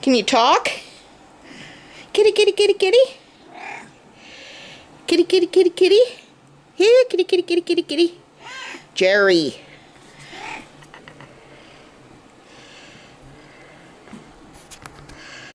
Can you talk? Kitty, kitty, kitty, kitty. Kitty, kitty, kitty, kitty. Here, kitty, kitty, kitty, kitty, kitty. Jerry.